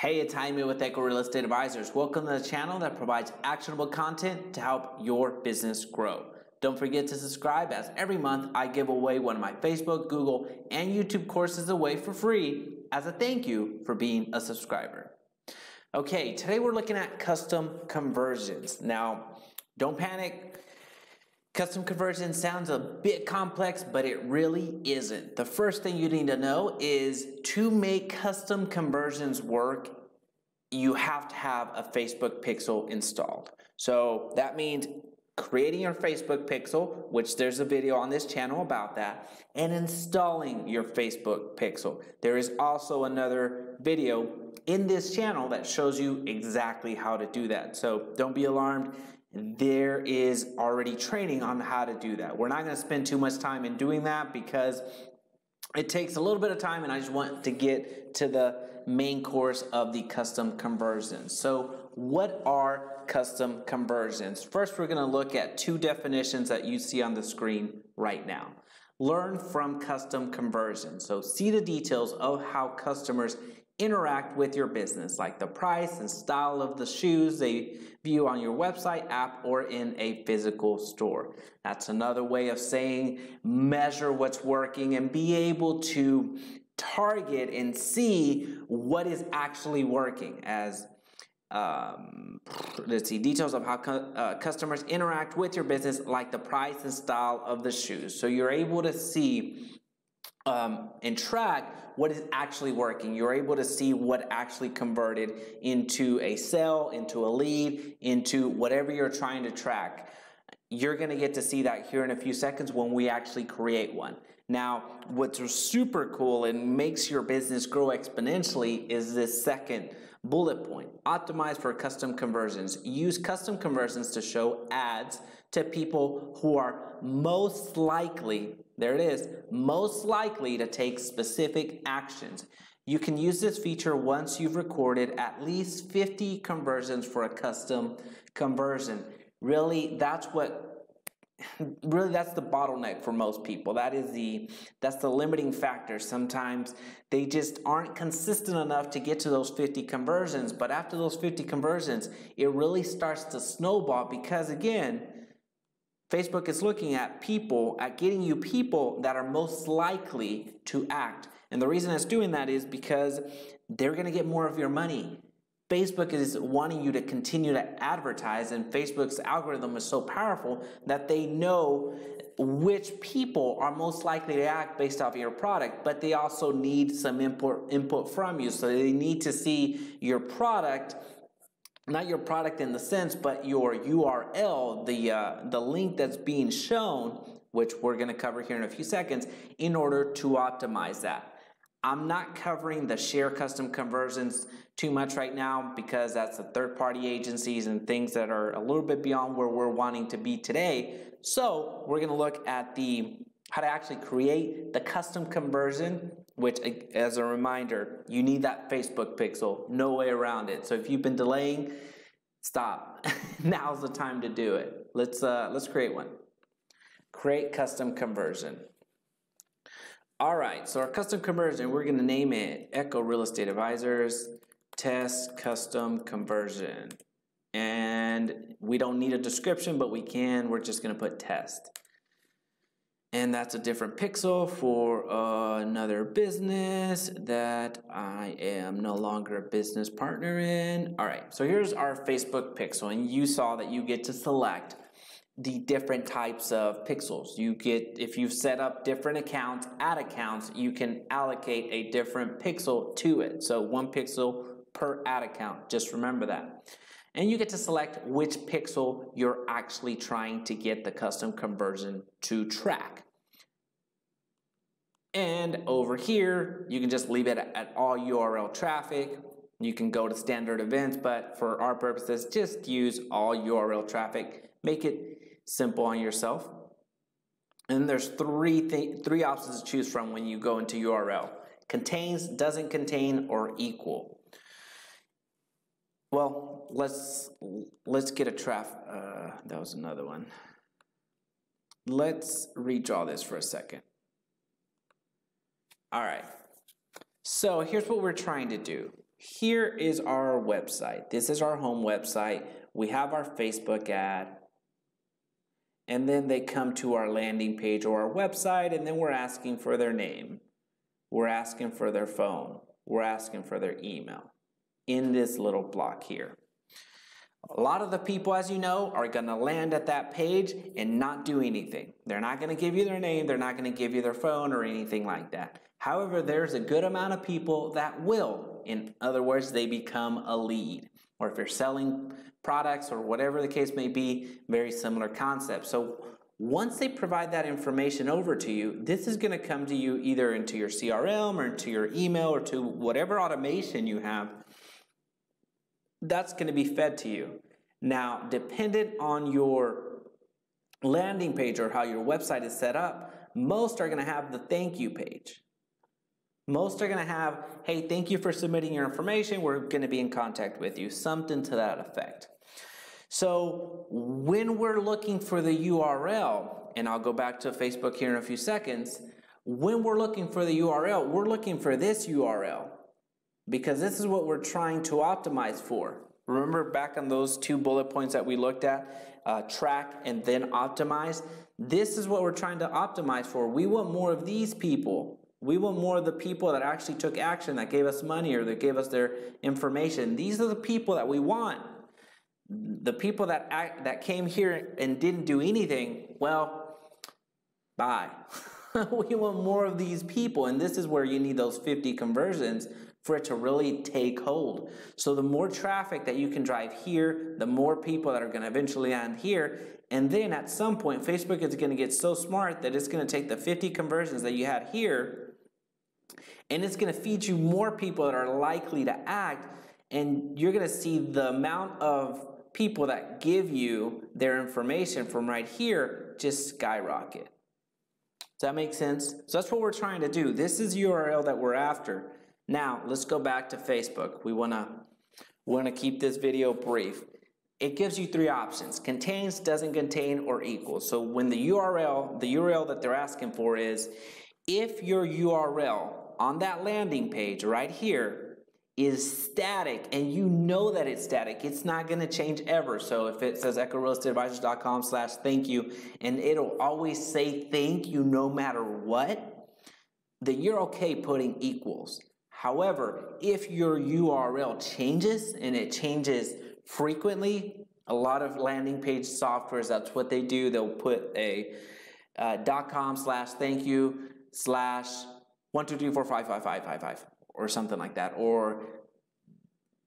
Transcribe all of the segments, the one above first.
Hey, it's Jaime with Echo Real Estate Advisors. Welcome to the channel that provides actionable content to help your business grow. Don't forget to subscribe as every month I give away one of my Facebook, Google, and YouTube courses away for free as a thank you for being a subscriber. Okay, today we're looking at custom conversions. Now, don't panic. Custom conversion sounds a bit complex, but it really isn't. The first thing you need to know is to make custom conversions work, you have to have a Facebook pixel installed. So that means creating your Facebook pixel, which there's a video on this channel about that, and installing your Facebook pixel. There is also another video in this channel that shows you exactly how to do that. So don't be alarmed there is already training on how to do that. We're not going to spend too much time in doing that because it takes a little bit of time and I just want to get to the main course of the custom conversions. So what are custom conversions? First, we're going to look at two definitions that you see on the screen right now. Learn from custom conversions. So see the details of how customers interact with your business, like the price and style of the shoes they view on your website, app, or in a physical store. That's another way of saying measure what's working and be able to target and see what is actually working as um, let's see details of how cu uh, customers interact with your business like the price and style of the shoes so you're able to see um, and track what is actually working. You're able to see what actually converted into a sale, into a lead, into whatever you're trying to track. You're going to get to see that here in a few seconds when we actually create one. Now, what's super cool and makes your business grow exponentially is this second bullet point. Optimize for custom conversions. Use custom conversions to show ads to people who are most likely there it is, most likely to take specific actions. You can use this feature once you've recorded at least 50 conversions for a custom conversion. Really, that's what really that's the bottleneck for most people that is the that's the limiting factor sometimes they just aren't consistent enough to get to those 50 conversions but after those 50 conversions it really starts to snowball because again Facebook is looking at people, at getting you people that are most likely to act. And the reason it's doing that is because they're going to get more of your money. Facebook is wanting you to continue to advertise, and Facebook's algorithm is so powerful that they know which people are most likely to act based off of your product, but they also need some input, input from you. So they need to see your product not your product in the sense, but your URL, the, uh, the link that's being shown, which we're going to cover here in a few seconds, in order to optimize that. I'm not covering the share custom conversions too much right now because that's the third party agencies and things that are a little bit beyond where we're wanting to be today. So we're going to look at the how to actually create the custom conversion which as a reminder, you need that Facebook pixel, no way around it. So if you've been delaying, stop. Now's the time to do it. Let's, uh, let's create one. Create custom conversion. All right, so our custom conversion, we're gonna name it Echo Real Estate Advisors Test Custom Conversion. And we don't need a description, but we can, we're just gonna put test and that's a different pixel for uh, another business that I am no longer a business partner in. All right, so here's our Facebook pixel, and you saw that you get to select the different types of pixels. You get, if you've set up different accounts, ad accounts, you can allocate a different pixel to it. So one pixel per ad account, just remember that. And you get to select which pixel you're actually trying to get the custom conversion to track. And over here, you can just leave it at all URL traffic. You can go to standard events, but for our purposes, just use all URL traffic. Make it simple on yourself. And there's three, th three options to choose from when you go into URL. Contains, doesn't contain, or equal. Well, let's let's get a traf. Uh, that was another one. Let's redraw this for a second. All right. So here's what we're trying to do. here is our website. This is our home website. We have our Facebook ad. And then they come to our landing page or our website, and then we're asking for their name. We're asking for their phone. We're asking for their email in this little block here. A lot of the people, as you know, are going to land at that page and not do anything. They're not going to give you their name, they're not going to give you their phone or anything like that. However, there's a good amount of people that will. In other words, they become a lead. Or if you're selling products or whatever the case may be, very similar concept. So once they provide that information over to you, this is going to come to you either into your CRM or into your email or to whatever automation you have that's going to be fed to you. Now, dependent on your landing page or how your website is set up, most are going to have the thank you page. Most are going to have, hey, thank you for submitting your information. We're going to be in contact with you, something to that effect. So when we're looking for the URL, and I'll go back to Facebook here in a few seconds, when we're looking for the URL, we're looking for this URL because this is what we're trying to optimize for. Remember back on those two bullet points that we looked at, uh, track and then optimize? This is what we're trying to optimize for. We want more of these people. We want more of the people that actually took action, that gave us money or that gave us their information. These are the people that we want. The people that act, that came here and didn't do anything, well, bye. we want more of these people, and this is where you need those 50 conversions for it to really take hold. So the more traffic that you can drive here, the more people that are going to eventually land here. And then at some point, Facebook is going to get so smart that it's going to take the 50 conversions that you had here and it's going to feed you more people that are likely to act. And you're going to see the amount of people that give you their information from right here just skyrocket. Does that make sense? So that's what we're trying to do. This is URL that we're after. Now, let's go back to Facebook. We want to we want to keep this video brief. It gives you three options, contains, doesn't contain, or equals. So when the URL, the URL that they're asking for is, if your URL on that landing page right here is static and you know that it's static, it's not going to change ever. So if it says echorealestateadvisors.com slash thank you and it'll always say thank you no matter what, then you're okay putting equals. However, if your URL changes and it changes frequently, a lot of landing page softwares, that's what they do. They'll put a uh, .com slash thank you slash one two three four five five five five five or something like that. Or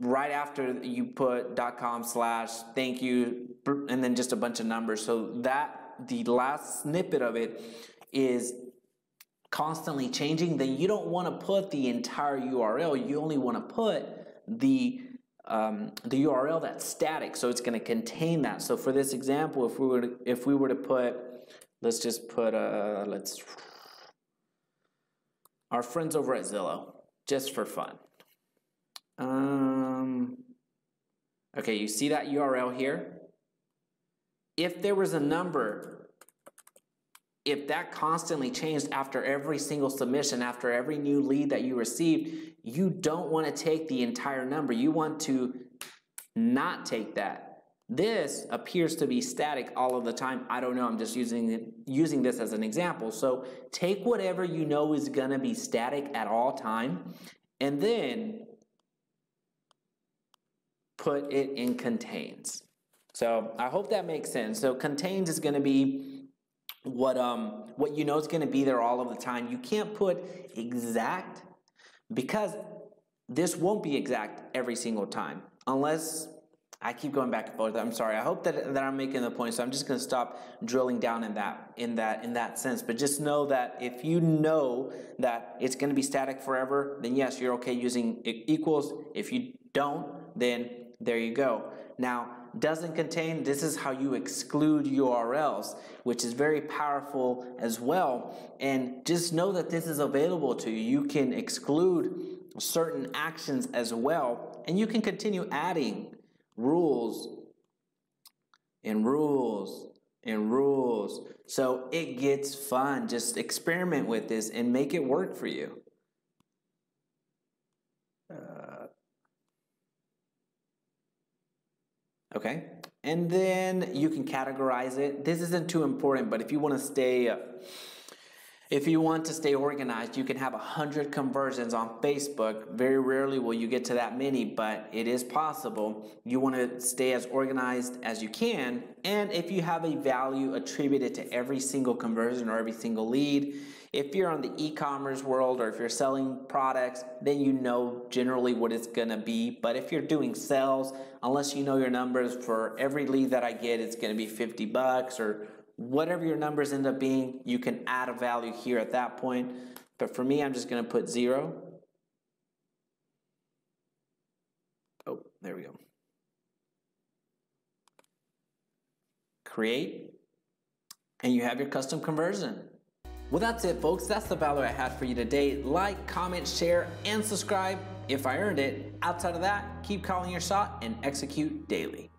right after you put dot .com slash thank you and then just a bunch of numbers. So that the last snippet of it is constantly changing, then you don't want to put the entire URL. You only want to put the um, the URL that's static, so it's going to contain that. So for this example, if we were to, if we were to put, let's just put a let's our friends over at Zillow, just for fun. Um, okay, you see that URL here? If there was a number if that constantly changed after every single submission, after every new lead that you received, you don't want to take the entire number. You want to not take that. This appears to be static all of the time. I don't know, I'm just using using this as an example. So take whatever you know is going to be static at all time and then put it in contains. So I hope that makes sense. So contains is going to be what um what you know is going to be there all of the time. You can't put exact because this won't be exact every single time unless I keep going back and forth. I'm sorry. I hope that, that I'm making the point. So I'm just going to stop drilling down in that in that in that sense. But just know that if you know that it's going to be static forever, then yes, you're okay using equals. If you don't, then there you go. Now, doesn't contain, this is how you exclude URLs, which is very powerful as well. And just know that this is available to you. You can exclude certain actions as well, and you can continue adding rules and rules and rules. So it gets fun. Just experiment with this and make it work for you. Uh, okay. And then you can categorize it. This isn't too important, but if you want to stay. Uh, if you want to stay organized, you can have 100 conversions on Facebook. Very rarely will you get to that many, but it is possible. You want to stay as organized as you can. And if you have a value attributed to every single conversion or every single lead, if you're on the e-commerce world or if you're selling products, then you know generally what it's gonna be. But if you're doing sales, unless you know your numbers for every lead that I get, it's gonna be 50 bucks or whatever your numbers end up being, you can add a value here at that point. But for me, I'm just going to put zero. Oh, there we go. Create, and you have your custom conversion. Well, that's it, folks. That's the value I had for you today. Like, comment, share, and subscribe if I earned it. Outside of that, keep calling your shot and execute daily.